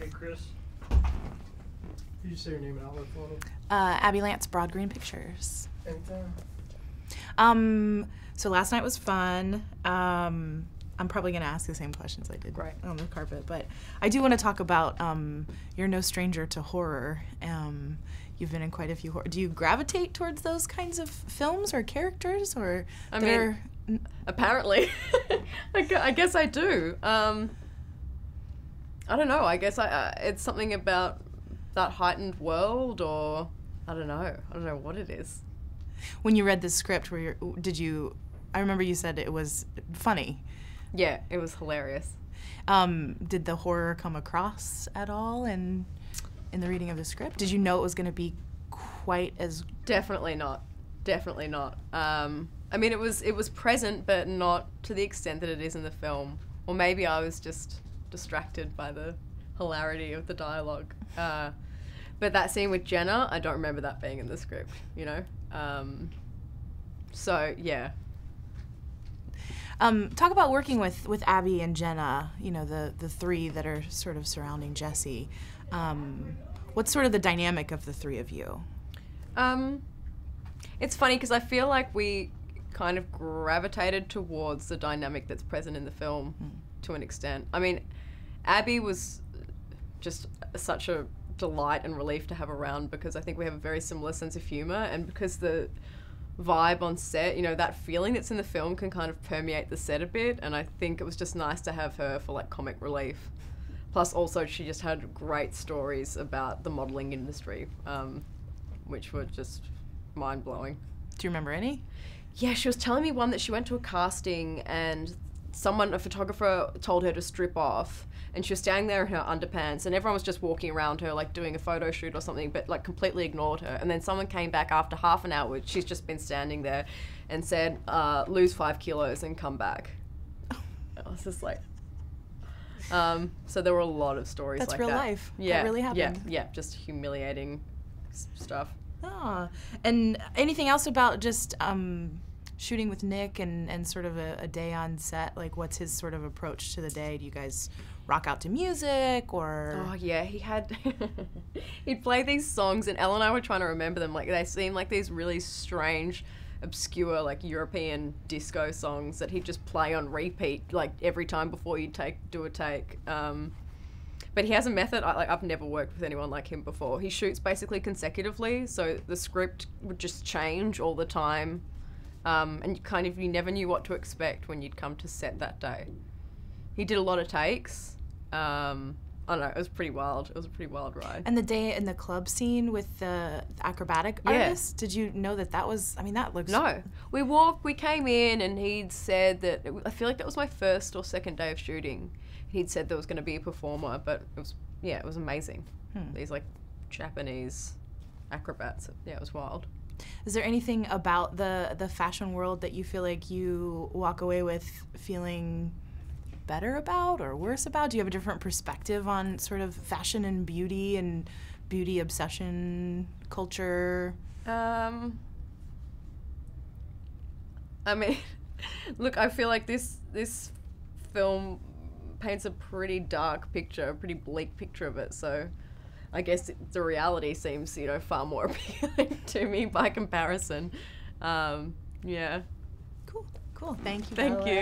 Okay, Chris. Could you say your name and outlet for me? Uh, Abby Lance, Broad Green Pictures. And uh, Um, so last night was fun. Um, I'm probably going to ask the same questions I did Right. on the carpet, but I do want to talk about um, you're no stranger to horror. Um, you've been in quite a few horror. Do you gravitate towards those kinds of films or characters, or I that mean- are- n- Apparently, I, I guess I do. Um, I don't know. I guess I uh, it's something about that heightened world, or I don't know. I don't know what it is. when you read the script, were you, did you? I remember you said it was funny. Yeah, it was hilarious. Um, did the horror come across at all in in the reading of the script? Did you know it was going to be quite as Definitely not. Definitely not. Um, I mean, it was it was present, but not to the extent that it is in the film. Or maybe I was just distracted by the hilarity of the dialogue. Uh, but that scene with Jena, I don't remember that being in the script. You know. Um, so yeah, Um, talk about working with, with Abbey and Jena, you know, the, the three that are sort of surrounding Jesse. Um, what's sort of the dynamic of the three of you? Um, it's funny because I feel like we kind of gravitated towards the dynamic that's present in the film to an extent. I mean, Abbey was just such a delight and relief to have around because I think we have a very similar sense of humor and because the vibe on set, you know, that feeling that's in the film can kind of permeate the set a bit and I think it was just nice to have her for like comic relief. Plus also she just had great stories about the modeling industry. Um, which were just mind blowing. Do you remember any? Yeah, she was telling me one that she went to a casting and someone, a photographer, told her to strip off. And she was standing there in her underpants, and everyone was just walking around her, like doing a photo shoot or something, but like completely ignored her. And then someone came back after half an hour, which she's just been standing there, and said, uh, lose five kilos and come back. I was just like, um, so there were a lot of stories like that." That's like real that. life. That Yeah, really Yeah, happened. yeah, just humiliating s- stuff. Ah, and anything else about just um, shooting with Nick and, and sort of a, a day on set? Like, what's his sort of approach to the day? Do you guys rock out to music or? Oh yeah, he had he'd play these songs, and Elle and I were trying to remember them. Like they seem like these really strange, obscure like European disco songs that he'd just play on repeat like every time before you take do a take. Um, but he has a method. I, like I've never worked with anyone like him before. He shoots basically consecutively, so the script would just change all the time, um, and you kind of you never knew what to expect when you'd come to set that day. He did a lot of takes. Um, I don't know. It was pretty wild. It was a pretty wild ride. And the day in the club scene with the acrobatic Yeah. artist, did you know that that was? I mean, that looks No, we walked. We came in, and he'd said that. I feel like that was my first or second day of shooting. He'd said there was going to be a performer, but it was yeah, it was amazing. These like Japanese acrobats. Yeah, it was wild. Is there anything about the the fashion world that you feel like you walk away with feeling better about or worse about? Do you have a different perspective on sort of fashion and beauty and beauty obsession culture? Um, I mean, look, I feel like this this film paints a pretty dark picture, a pretty bleak picture of it. So, I guess the reality seems, you know, far more appealing to me by comparison. Um, yeah. Cool, cool. Thank you. Thank Bella. you.